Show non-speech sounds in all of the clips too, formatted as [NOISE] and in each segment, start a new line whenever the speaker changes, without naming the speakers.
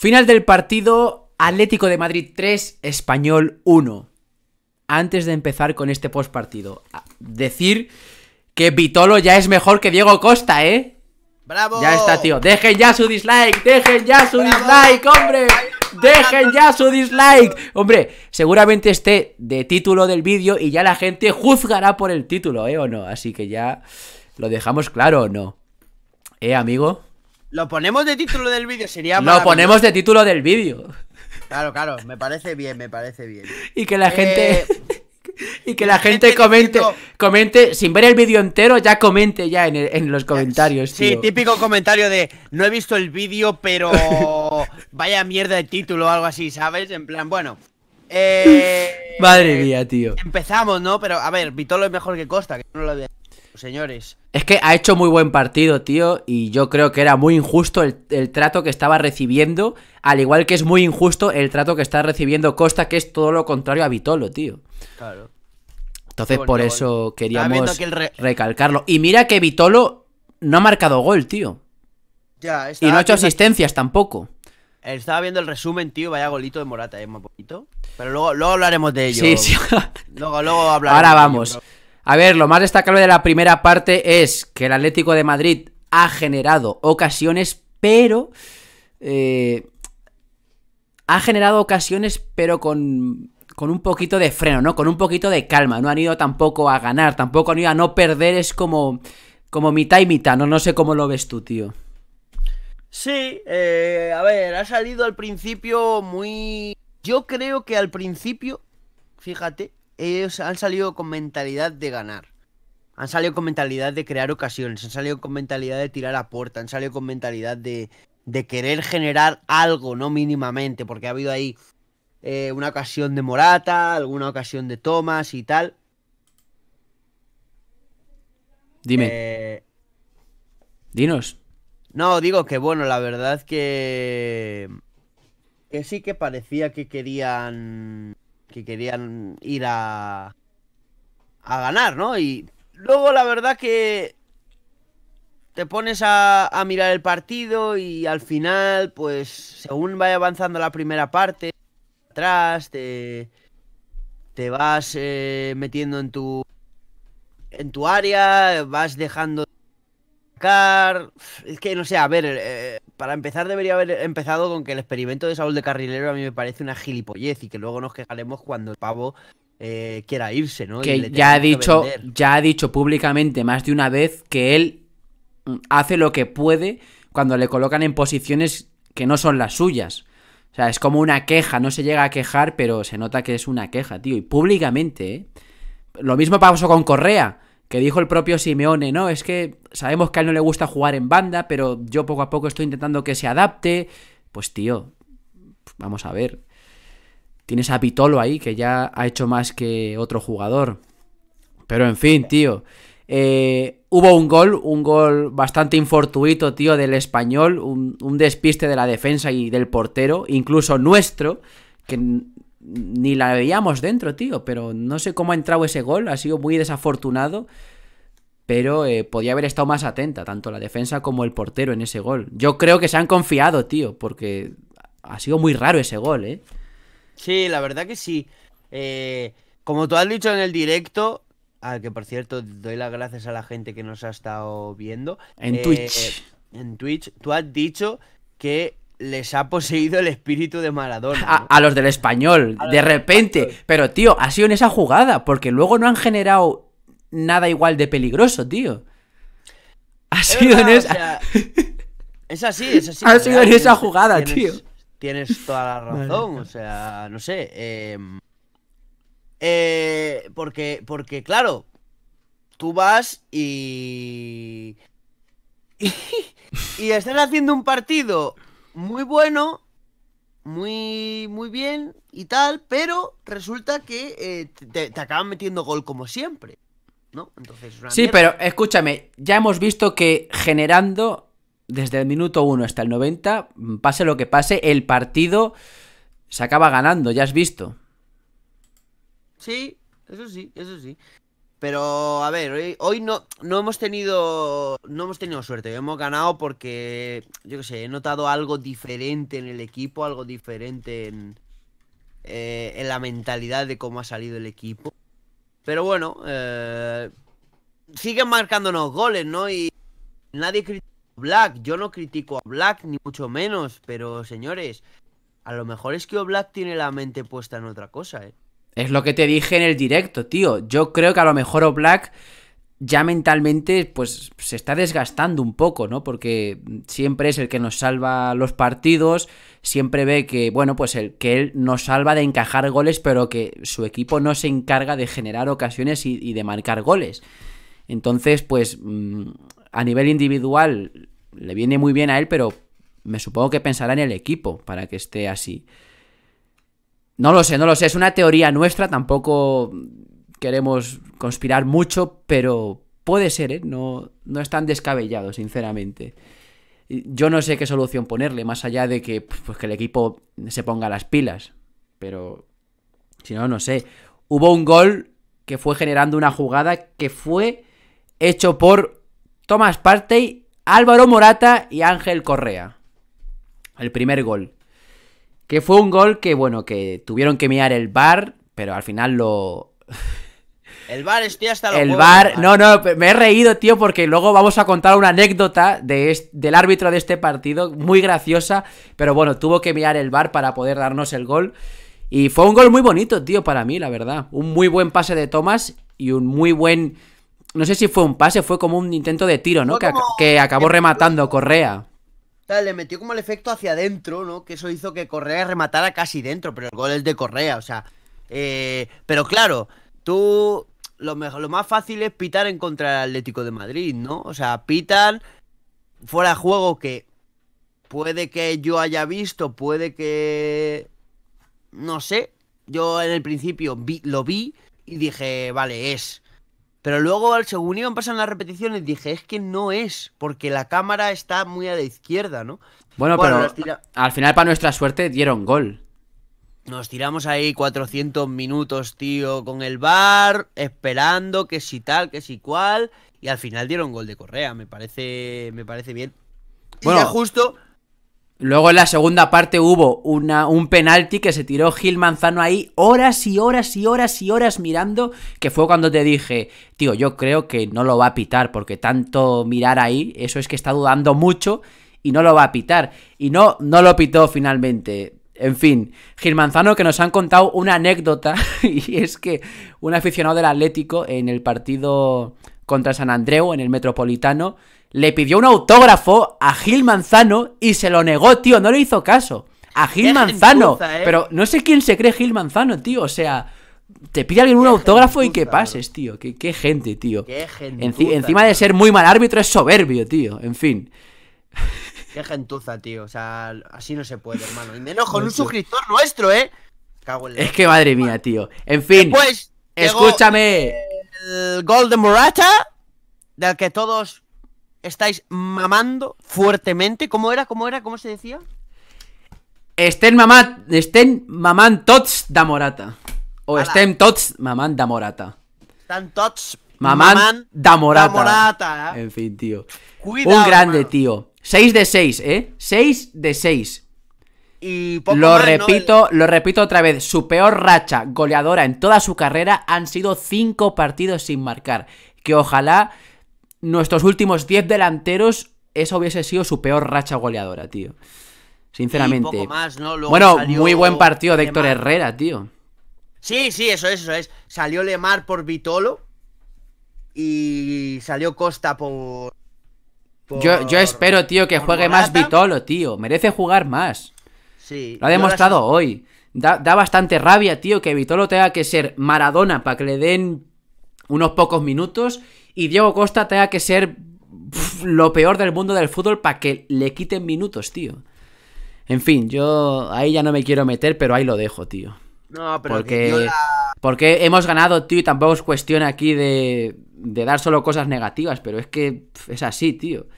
Final del partido, Atlético de Madrid 3, Español 1. Antes de empezar con este postpartido, decir que Vitolo ya es mejor que Diego Costa, ¿eh?
¡Bravo!
Ya está, tío. Dejen ya su dislike, dejen ya su dislike, hombre. Dejen ya su dislike. Hombre, seguramente esté de título del vídeo y ya la gente juzgará por el título, ¿eh? O no. Así que ya lo dejamos claro o no. ¿Eh, amigo?
Lo ponemos de título del vídeo, sería
Lo ponemos de título del vídeo.
Claro, claro, me parece bien, me parece bien.
Y que la gente... Eh, [LAUGHS] y que la gente comente, comente, sin ver el vídeo entero, ya comente ya en, los comentarios.
Sí, típico comentario de no he visto el vídeo, pero [LAUGHS] vaya mierda de título o algo así, ¿sabes? En plan, bueno.
Eh, Madre mía, tío.
Empezamos, ¿no? Pero a ver, Vitolo es mejor que Costa, que no lo de señores.
Es que ha hecho muy buen partido, tío, y yo creo que era muy injusto el, trato que estaba recibiendo, al igual que es muy injusto el trato que está recibiendo Costa, que es todo lo contrario a Vitolo, tío. Claro. Entonces, por eso queríamos recalcarlo. Y mira que Vitolo no ha marcado gol, tío. Ya, y no ha hecho asistencias tampoco.
Estaba viendo el resumen, tío, vaya golito de Morata, es muy bonito. Pero luego, luego hablaremos de ello.
Sí, sí.
luego, luego hablaremos.
Ahora vamos. A ver, lo más destacable de la primera parte es que el Atlético de Madrid ha generado ocasiones, pero... Eh, ha generado ocasiones, pero con, con un poquito de freno, ¿no? Con un poquito de calma. No han ido tampoco a ganar, tampoco han ido a no perder. Es como, como mitad y mitad, ¿no? No sé cómo lo ves tú, tío.
Sí, eh, a ver, ha salido al principio muy... Yo creo que al principio, fíjate, ellos han salido con mentalidad de ganar. Han salido con mentalidad de crear ocasiones, han salido con mentalidad de tirar a puerta, han salido con mentalidad de, de querer generar algo, no mínimamente, porque ha habido ahí eh, una ocasión de Morata, alguna ocasión de Thomas y tal.
Dime. Eh, Dinos.
No, digo que bueno, la verdad que... Que sí que parecía que querían que querían ir a, a ganar, ¿no? Y luego la verdad que te pones a, a, mirar el partido y al final, pues según vaya avanzando la primera parte, atrás, te, te vas eh, metiendo en tu, en tu área, vas dejando es que no sé, a ver, eh, para empezar debería haber empezado con que el experimento de Saúl de Carrilero a mí me parece una gilipollez y que luego nos quejaremos cuando el pavo eh, quiera irse, ¿no?
Que ya ha dicho, ya ha dicho públicamente más de una vez que él mm, hace lo que puede cuando le colocan en posiciones que no son las suyas. O sea, es como una queja, no se llega a quejar, pero se nota que es una queja, tío. Y públicamente, ¿eh? Lo mismo pasó con Correa que dijo el propio Simeone, ¿no? Es que sabemos que a él no le gusta jugar en banda, pero yo poco a poco estoy intentando que se adapte. Pues tío, vamos a ver. Tienes a Pitolo ahí, que ya ha hecho más que otro jugador. Pero en fin, tío. Eh, hubo un gol, un gol bastante infortuito, tío, del español. Un, un despiste de la defensa y del portero, incluso nuestro, que ni la veíamos dentro, tío. Pero no sé cómo ha entrado ese gol. Ha sido muy desafortunado. Pero eh, podía haber estado más atenta, tanto la defensa como el portero en ese gol. Yo creo que se han confiado, tío, porque ha sido muy raro ese gol, ¿eh?
Sí, la verdad que sí. Eh, como tú has dicho en el directo, al que por cierto doy las gracias a la gente que nos ha estado viendo.
En eh, Twitch.
En Twitch, tú has dicho que les ha poseído el espíritu de Maradona.
A, los del español, de repente. Pero, tío, ha sido en esa jugada, porque luego no han generado nada igual de peligroso, tío. Ha sido en esa. [LAUGHS]
es así, es así.
Ha sido en esa jugada, tío.
Tienes toda la razón, o sea, no sé. Em, eh, porque, porque, claro, tú vas y. [LAUGHS] y, y estás haciendo un partido muy bueno, muy, muy bien y tal, pero resulta que eh, te, acaban metiendo gol como siempre. ¿no?
Entonces, sí, pero escúchame, ya hemos visto que generando desde el minuto 1 hasta el 90, pase lo que pase, el partido se acaba ganando, ya has visto.
Sí, eso sí, eso sí. Pero, a ver, hoy, no, no hemos tenido. No hemos tenido suerte. Hemos ganado porque, yo qué sé, he notado algo diferente en el equipo, algo diferente en, eh, en la mentalidad de cómo ha salido el equipo. Pero bueno, eh, siguen marcándonos goles, ¿no? Y nadie critica a Black. Yo no critico a Black, ni mucho menos. Pero, señores, a lo mejor es que Black tiene la mente puesta en otra cosa, ¿eh?
Es lo que te dije en el directo, tío. Yo creo que a lo mejor O'Black ya mentalmente pues se está desgastando un poco, ¿no? Porque siempre es el que nos salva los partidos, siempre ve que, bueno, pues el que él nos salva de encajar goles, pero que su equipo no se encarga de generar ocasiones y, de marcar goles. Entonces, pues mm, a nivel individual le viene muy bien a él, pero me supongo que pensará en el equipo para que esté así. No lo sé, no lo sé, es una teoría nuestra, tampoco queremos conspirar mucho, pero puede ser, ¿eh? No, no es tan descabellado, sinceramente. Yo no sé qué solución ponerle, más allá de que, pues, que el equipo se ponga las pilas. Pero, si no, no sé. Hubo un gol que fue generando una jugada que fue hecho por Tomás Partey, Álvaro Morata y Ángel Correa. El primer gol. Que fue un gol que, bueno, que tuvieron que mirar el bar, pero al final lo. [LAUGHS]
El bar, estoy hasta
El bar, no, no, me he reído, tío, porque luego vamos a contar una anécdota de del árbitro de este partido, muy graciosa, pero bueno, tuvo que mirar el bar para poder darnos el gol. Y fue un gol muy bonito, tío, para mí, la verdad. Un muy buen pase de Thomas y un muy buen. No sé si fue un pase, fue como un intento de tiro, ¿no? Que, que, acabó rematando Correa
le metió como el efecto hacia adentro, ¿no? Que eso hizo que Correa rematara casi dentro, pero el gol es de Correa, o sea. Eh, pero claro, tú. Lo, mejor, lo más fácil es pitar en contra del Atlético de Madrid, ¿no? O sea, pitan fuera de juego que puede que yo haya visto, puede que. No sé. Yo en el principio vi, lo vi y dije, vale, es. Pero luego, según iban pasando las repeticiones, dije, es que no es, porque la cámara está muy a la izquierda, ¿no?
Bueno, pero al final, para nuestra suerte, dieron gol.
Nos tiramos ahí 400 minutos, tío, con el bar, esperando que si tal, que si cual, y al final dieron gol de Correa, me parece, me parece bien. Bueno, y justo
Luego en la segunda parte hubo una, un penalti que se tiró Gil Manzano ahí horas y horas y horas y horas mirando, que fue cuando te dije, tío, yo creo que no lo va a pitar, porque tanto mirar ahí, eso es que está dudando mucho y no lo va a pitar. Y no, no lo pitó finalmente. En fin, Gil Manzano que nos han contado una anécdota, [LAUGHS] y es que un aficionado del Atlético en el partido contra San Andreu, en el Metropolitano, le pidió un autógrafo a Gil Manzano y se lo negó, tío, no le hizo caso. A Gil Manzano. ¿eh? Pero no sé quién se cree Gil Manzano, tío. O sea, te pide alguien un autógrafo y que pases, tío. Qué, qué gente, tío. Qué encima de ser muy mal árbitro, es soberbio, tío. En fin. [LAUGHS]
Qué gentuza, tío. O sea, así no se puede, hermano. Y menos con un suscriptor nuestro, ¿eh?
es que madre mía, tío. En fin. Pues. Escúchame.
El gol de Morata. Del que todos estáis mamando fuertemente. ¿Cómo era? ¿Cómo era? ¿Cómo se decía?
Estén mamá, estén mamán tots da morata. O estén tots mamán da morata.
Están tots
mamán, da morata. ¿eh? En fin, tío. Un grande, tío. 6 de 6, ¿eh? 6 de 6. Y lo repito, lo repito otra vez, su peor racha goleadora en toda su carrera han sido 5 partidos sin marcar. Que ojalá nuestros últimos 10 delanteros, eso hubiese sido su peor racha goleadora, tío. Sinceramente. bueno, muy buen partido de Héctor Herrera, tío.
Sí, sí, eso es, eso es. Salió Lemar por Vitolo y salió Costa por...
Yo, yo, espero, tío, que juegue más Vitolo, tío. Merece jugar más. Sí. Lo ha demostrado hoy. Da, da, bastante rabia, tío, que Vitolo tenga que ser Maradona para que le den unos pocos minutos y Diego Costa tenga que ser lo peor del mundo del fútbol para que le quiten minutos, tío. En fin, yo ahí ya no me quiero meter, pero ahí lo dejo, tío. No, pero porque, porque hemos ganado, tío, y tampoco es cuestión aquí de, de dar solo cosas negativas, pero es que es así, tío.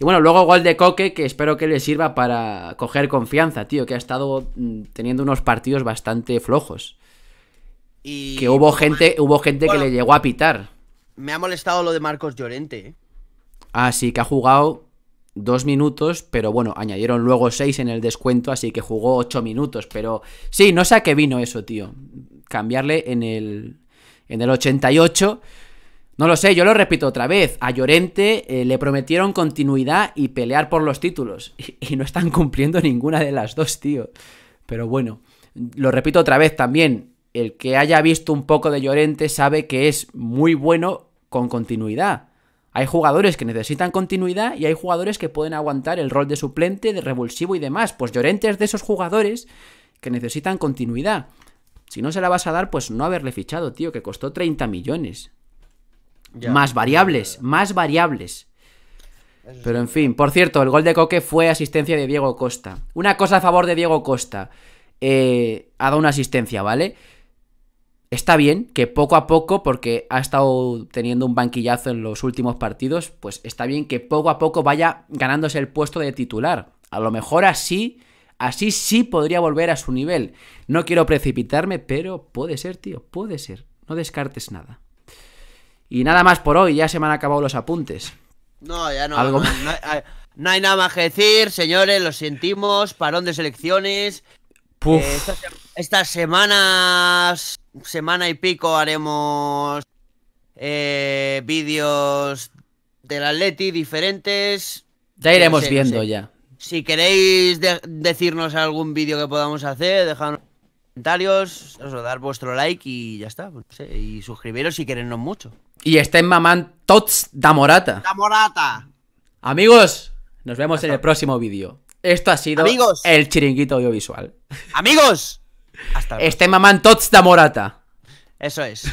Y bueno, luego gol de Coque, que espero que le sirva para coger confianza, tío, que ha estado mm, teniendo unos partidos bastante flojos. Y que hubo gente, hubo gente que le llegó a pitar.
Me ha molestado lo de Marcos Llorente. ¿eh?
Ah, sí, que ha jugado dos minutos, pero bueno, añadieron luego seis en el descuento, así que jugó ocho minutos. Pero sí, no sé a qué vino eso, tío. Cambiarle en el, en el 88. No lo sé, yo lo repito otra vez. A Llorente eh, le prometieron continuidad y pelear por los títulos. [LAUGHS] Y, y, no están cumpliendo ninguna de las dos, tío. Pero bueno, lo repito otra vez también. El que haya visto un poco de Llorente sabe que es muy bueno con continuidad. Hay jugadores que necesitan continuidad y hay jugadores que pueden aguantar el rol de suplente, de revulsivo y demás. Pues Llorente es de esos jugadores que necesitan continuidad. Si no se la vas a dar, pues no haberle fichado, tío, que costó 30 millones. Ya, más variables, ya. más variables. Pero en fin, por cierto, el gol de Coque fue asistencia de Diego Costa. Una cosa a favor de Diego Costa. Eh, ha dado una asistencia, ¿vale? Está bien que poco a poco, porque ha estado teniendo un banquillazo en los últimos partidos, pues está bien que poco a poco vaya ganándose el puesto de titular. A lo mejor así, así sí podría volver a su nivel. No quiero precipitarme, pero puede ser, tío, puede ser. No descartes nada. Y nada más por hoy, ya se me han acabado los apuntes.
No, ya no. ¿Algo? No, no, hay, no, hay, nada más que decir, señores, lo sentimos. Parón de selecciones. Eh, estas, estas, semanas, semana y pico, haremos eh, vídeos del Atleti diferentes.
Ya iremos no sé, viendo
no sé.
ya.
Si queréis de decirnos algún vídeo que podamos hacer, dejadnos comentarios, eso, dar vuestro like y ya está. No sé, y suscribiros si queréis mucho.
Y estén mamán tots da morata.
Da morata.
Amigos, nos vemos Hasta. en el próximo vídeo. Esto ha sido
Amigos.
el chiringuito audiovisual.
Amigos.
Hasta Este mamán tots da morata.
Eso es.